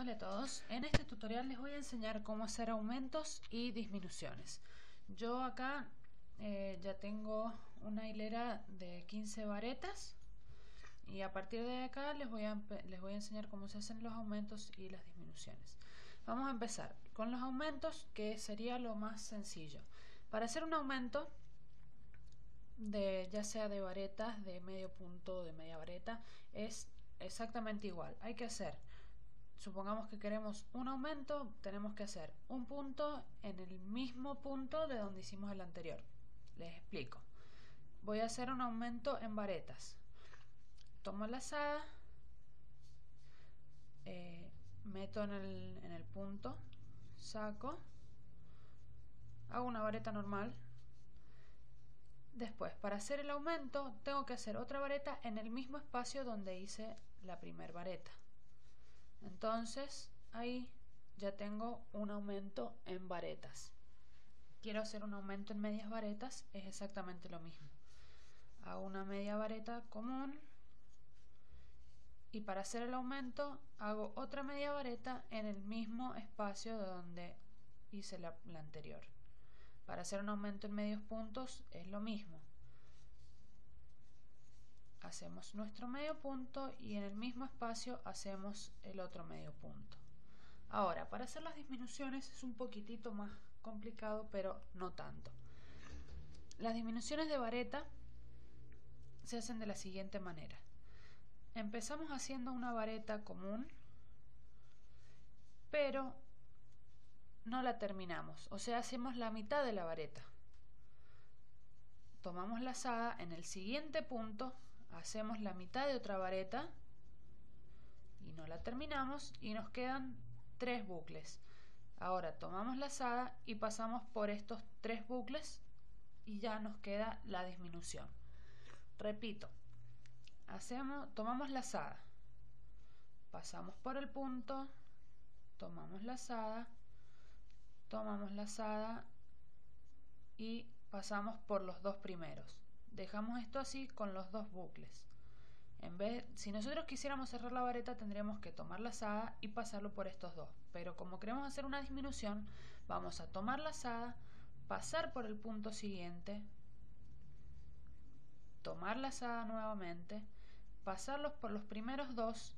amigos, en este tutorial les voy a enseñar cómo hacer aumentos y disminuciones. Yo acá eh, ya tengo una hilera de 15 varetas y a partir de acá les voy, a, les voy a enseñar cómo se hacen los aumentos y las disminuciones. Vamos a empezar con los aumentos que sería lo más sencillo. Para hacer un aumento de ya sea de varetas, de medio punto, de media vareta, es exactamente igual. Hay que hacer supongamos que queremos un aumento, tenemos que hacer un punto en el mismo punto de donde hicimos el anterior. Les explico. Voy a hacer un aumento en varetas. Tomo la lazada, eh, meto en el, en el punto, saco, hago una vareta normal. Después, para hacer el aumento, tengo que hacer otra vareta en el mismo espacio donde hice la primera vareta entonces ahí ya tengo un aumento en varetas. Quiero hacer un aumento en medias varetas es exactamente lo mismo. Hago una media vareta común y para hacer el aumento hago otra media vareta en el mismo espacio de donde hice la, la anterior. Para hacer un aumento en medios puntos es lo mismo hacemos nuestro medio punto y en el mismo espacio hacemos el otro medio punto. Ahora, para hacer las disminuciones es un poquitito más complicado, pero no tanto. Las disminuciones de vareta se hacen de la siguiente manera. Empezamos haciendo una vareta común, pero no la terminamos, o sea, hacemos la mitad de la vareta. Tomamos la lazada en el siguiente punto hacemos la mitad de otra vareta y no la terminamos y nos quedan tres bucles. Ahora tomamos la lazada y pasamos por estos tres bucles y ya nos queda la disminución. Repito hacemos tomamos la lazada pasamos por el punto tomamos la lazada tomamos la lazada y pasamos por los dos primeros dejamos esto así con los dos bucles. En vez, si nosotros quisiéramos cerrar la vareta tendríamos que tomar la lazada y pasarlo por estos dos. Pero como queremos hacer una disminución, vamos a tomar la lazada, pasar por el punto siguiente, tomar la lazada nuevamente, pasarlos por los primeros dos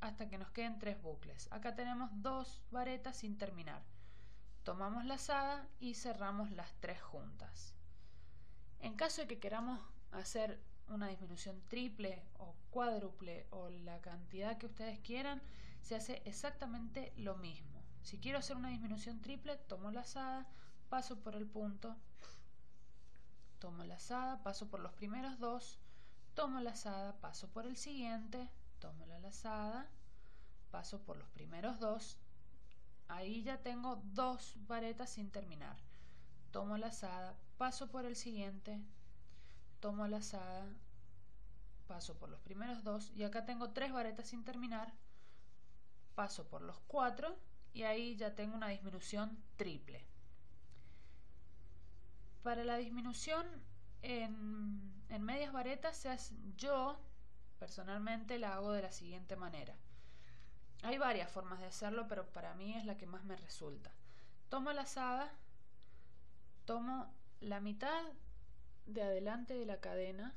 hasta que nos queden tres bucles. Acá tenemos dos varetas sin terminar. Tomamos la lazada y cerramos las tres juntas. En caso de que queramos hacer una disminución triple o cuádruple o la cantidad que ustedes quieran, se hace exactamente lo mismo. Si quiero hacer una disminución triple, tomo la lazada, paso por el punto, tomo la lazada, paso por los primeros dos, tomo la lazada, paso por el siguiente, tomo la lazada, paso por los primeros dos, ahí ya tengo dos varetas sin terminar tomo la lazada, paso por el siguiente, tomo la lazada, paso por los primeros dos y acá tengo tres varetas sin terminar, paso por los cuatro y ahí ya tengo una disminución triple. Para la disminución en, en medias varetas yo personalmente la hago de la siguiente manera. Hay varias formas de hacerlo, pero para mí es la que más me resulta. Tomo la lazada, tomo la mitad de adelante de la cadena.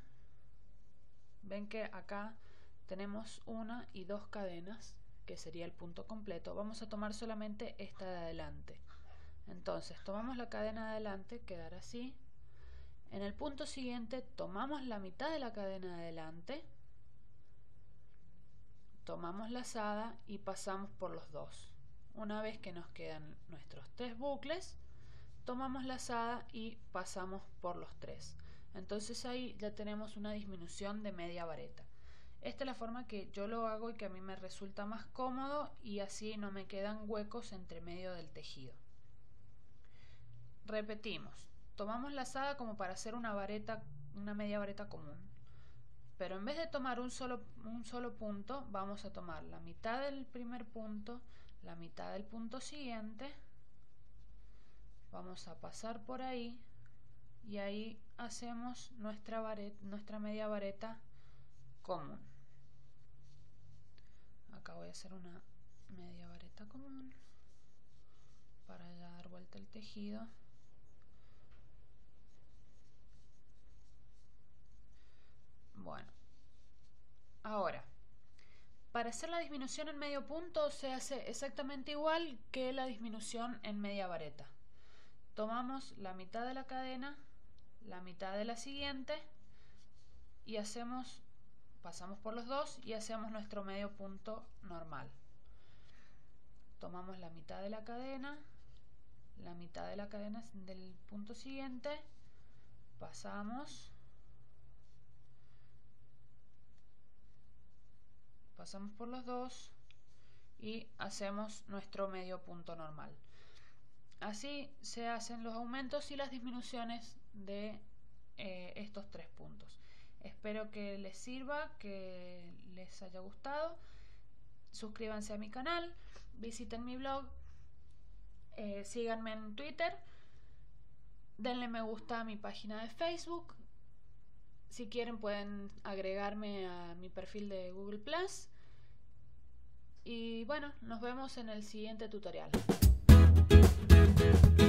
Ven que acá tenemos una y dos cadenas que sería el punto completo. Vamos a tomar solamente esta de adelante. Entonces tomamos la cadena de adelante quedará así. En el punto siguiente tomamos la mitad de la cadena de adelante. Tomamos la lazada y pasamos por los dos. Una vez que nos quedan nuestros tres bucles tomamos la lazada y pasamos por los tres. Entonces ahí ya tenemos una disminución de media vareta. Esta es la forma que yo lo hago y que a mí me resulta más cómodo y así no me quedan huecos entre medio del tejido. Repetimos, tomamos la lazada como para hacer una vareta, una media vareta común. Pero en vez de tomar un solo, un solo punto, vamos a tomar la mitad del primer punto, la mitad del punto siguiente, vamos a pasar por ahí y ahí hacemos nuestra, vareta, nuestra media vareta común. Acá voy a hacer una media vareta común para dar vuelta el tejido. Bueno ahora para hacer la disminución en medio punto se hace exactamente igual que la disminución en media vareta tomamos la mitad de la cadena la mitad de la siguiente y hacemos pasamos por los dos y hacemos nuestro medio punto normal. Tomamos la mitad de la cadena la mitad de la cadena del punto siguiente pasamos pasamos por los dos y hacemos nuestro medio punto normal así se hacen los aumentos y las disminuciones de eh, estos tres puntos espero que les sirva que les haya gustado suscríbanse a mi canal visiten mi blog eh, síganme en Twitter, denle me gusta a mi página de Facebook. Si quieren pueden agregarme a mi perfil de Google Plus. Y bueno, nos vemos en el siguiente tutorial. Música